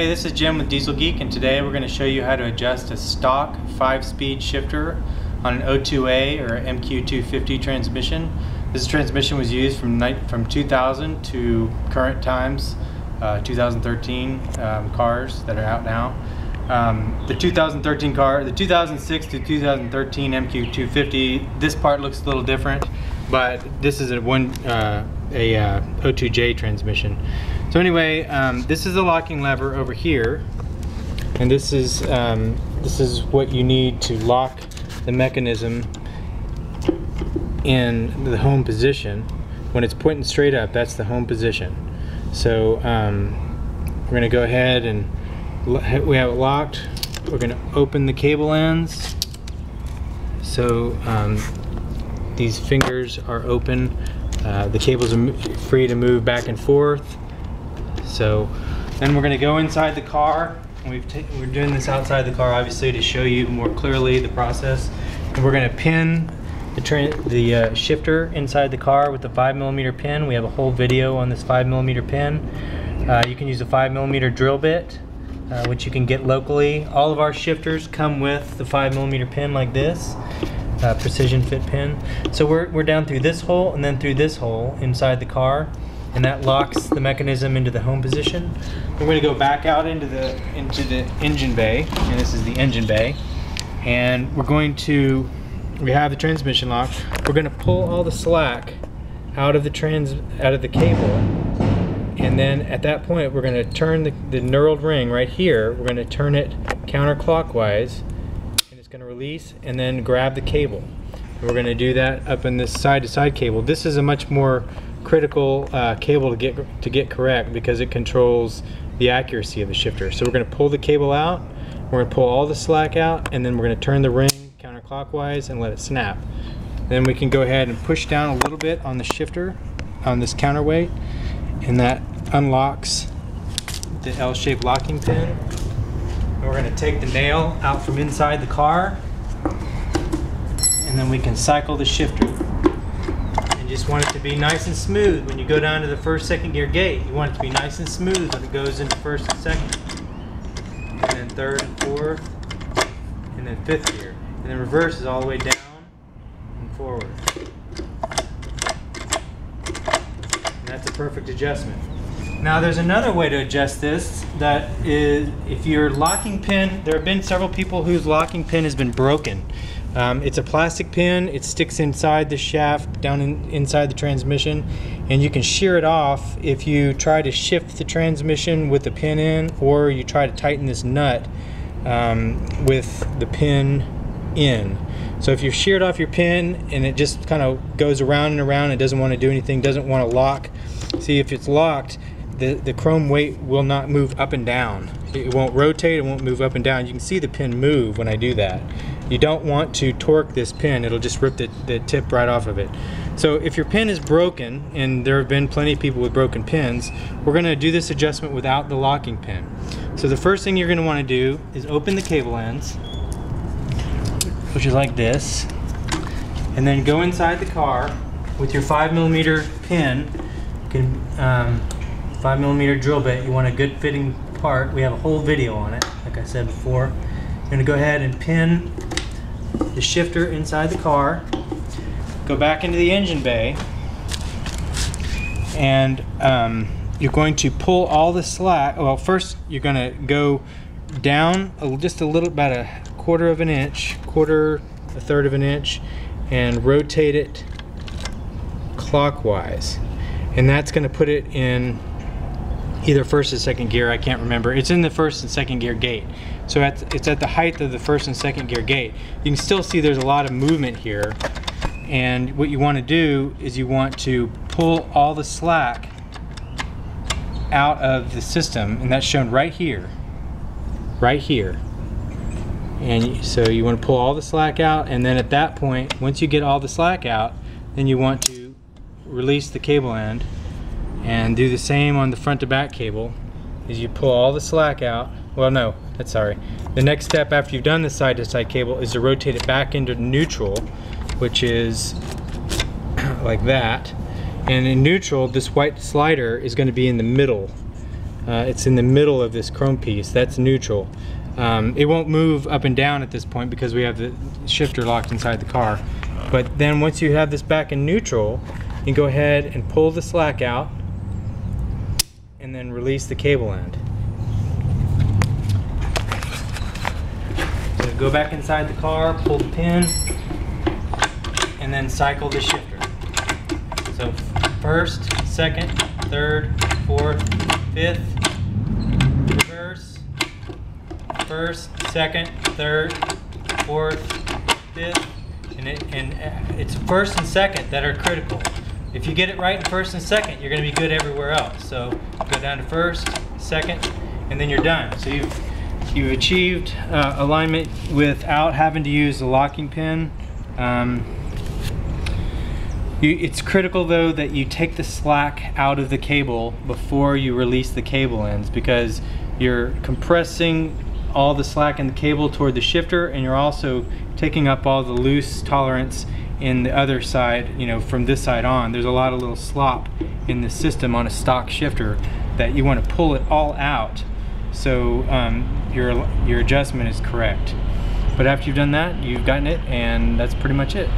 Hey, this is Jim with Diesel Geek, and today we're going to show you how to adjust a stock 5-speed shifter on an 02J or MQ250 transmission. This transmission was used from from 2000 to current times, uh, 2013 um, cars that are out now. Um, the 2013 car, the 2006 to 2013 MQ250, this part looks a little different, but this is a one uh, a uh, 02J transmission. So anyway, um, this is the locking lever over here, and this is um, this is what you need to lock the mechanism in the home position. When it's pointing straight up, that's the home position. So um, we're going to go ahead and we have it locked. We're going to open the cable ends. So um, these fingers are open. Uh, the cables are free to move back and forth. So then we're going to go inside the car. We've we're doing this outside the car obviously to show you more clearly the process. And we're going to pin the, the uh, shifter inside the car with the 5 millimeter pin. We have a whole video on this 5 millimeter pin. Uh, you can use a 5 millimeter drill bit, uh, which you can get locally. All of our shifters come with the 5 millimeter pin like this. Uh, precision fit pin. So we're, we're down through this hole and then through this hole inside the car and that locks the mechanism into the home position. We're going to go back out into the into the engine bay, and this is the engine bay, and we're going to we have the transmission lock. We're going to pull all the slack out of the trans out of the cable, and then at that point we're going to turn the, the knurled ring right here. We're going to turn it counterclockwise, and it's going to release and then grab the cable. We're going to do that up in this side-to-side -side cable. This is a much more critical uh, cable to get to get correct because it controls the accuracy of the shifter. So we're going to pull the cable out, we're going to pull all the slack out, and then we're going to turn the ring counterclockwise and let it snap. Then we can go ahead and push down a little bit on the shifter, on this counterweight, and that unlocks the L-shaped locking pin. And we're going to take the nail out from inside the car, and then we can cycle the shifter just want it to be nice and smooth when you go down to the first, second gear gate. You want it to be nice and smooth when it goes into first and second. And then third and fourth, and then fifth gear. And then reverse is all the way down and forward. And that's a perfect adjustment. Now there's another way to adjust this that is if your locking pin, there have been several people whose locking pin has been broken. Um, it's a plastic pin. It sticks inside the shaft, down in, inside the transmission, and you can shear it off if you try to shift the transmission with the pin in, or you try to tighten this nut um, with the pin in. So if you've sheared off your pin and it just kind of goes around and around, it doesn't want to do anything, doesn't want to lock. See if it's locked, the, the chrome weight will not move up and down. It won't rotate, it won't move up and down. You can see the pin move when I do that. You don't want to torque this pin, it'll just rip the, the tip right off of it. So if your pin is broken, and there have been plenty of people with broken pins, we're gonna do this adjustment without the locking pin. So the first thing you're gonna wanna do is open the cable ends, which is like this, and then go inside the car with your five millimeter pin, can, um, five millimeter drill bit, you want a good fitting part. We have a whole video on it, like I said before. I'm gonna go ahead and pin the shifter inside the car, go back into the engine bay, and um, you're going to pull all the slack. Well, first you're going to go down a, just a little, about a quarter of an inch, quarter, a third of an inch, and rotate it clockwise. And that's going to put it in either first or second gear, I can't remember. It's in the first and second gear gate. So at, it's at the height of the first and second gear gate. You can still see there's a lot of movement here. And what you want to do is you want to pull all the slack out of the system, and that's shown right here. Right here. And so you want to pull all the slack out, and then at that point, once you get all the slack out, then you want to release the cable end and do the same on the front to back cable is you pull all the slack out well no that's sorry the next step after you've done the side to side cable is to rotate it back into neutral which is like that and in neutral this white slider is going to be in the middle Uh, it's in the middle of this chrome piece. That's neutral. Um, it won't move up and down at this point because we have the shifter locked inside the car. But then once you have this back in neutral, you can go ahead and pull the slack out and then release the cable end. So go back inside the car, pull the pin, and then cycle the shifter. So first, second, third, fourth, fifth, reverse, first, second, third, fourth, fifth, and, it, and uh, it's first and second that are critical. If you get it right in first and second, you're going to be good everywhere else. So go down to first, second, and then you're done. So you've you've achieved uh, alignment without having to use the locking pin. Um, you, it's critical though that you take the slack out of the cable before you release the cable ends because you're compressing all the slack in the cable toward the shifter and you're also taking up all the loose tolerance in the other side, you know, from this side on. There's a lot of little slop in the system on a stock shifter that you want to pull it all out so um, your, your adjustment is correct. But after you've done that, you've gotten it and that's pretty much it.